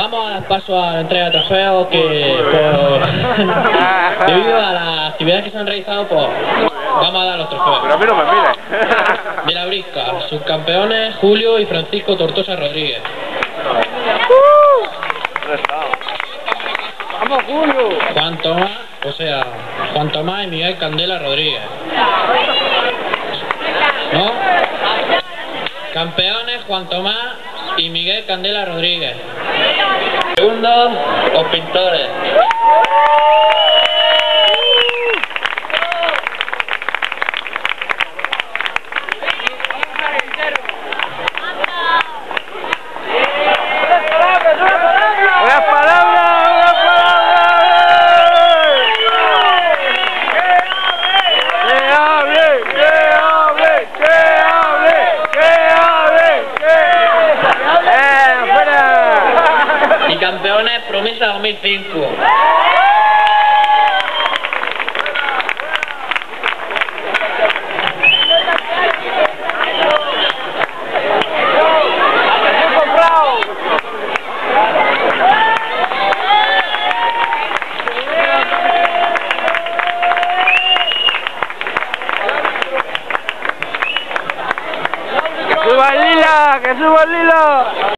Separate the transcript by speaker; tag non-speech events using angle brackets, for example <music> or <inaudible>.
Speaker 1: Vamos a dar paso a la entrega de trofeos que por- <laughs> debido a las actividades que se han realizado, pues vamos a dar los trofeos.
Speaker 2: Pero a mí no me mires. <laughs>
Speaker 1: De la brisca, subcampeones Julio y Francisco Tortosa Rodríguez.
Speaker 2: ¡Vamos, Julio!
Speaker 1: Juan Tomás, o sea, Juan Tomás y Miguel Candela Rodríguez. ¿No? Campeones Juan Tomás y Miguel Candela Rodríguez. Segundos, los pintores. Y campeones Promesa 2005.
Speaker 2: ¡Que suba el lila! ¡Que suba el lila!